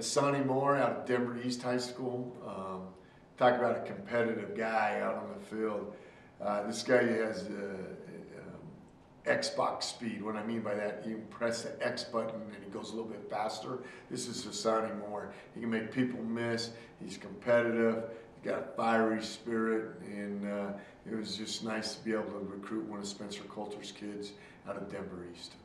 Hassani Moore out of Denver East High School. Um, talk about a competitive guy out on the field. Uh, this guy has uh, uh um, Xbox speed. What I mean by that, you press the X button and he goes a little bit faster. This is Hassani Moore. He can make people miss. He's competitive. He's got a fiery spirit, and uh, it was just nice to be able to recruit one of Spencer Coulter's kids out of Denver East.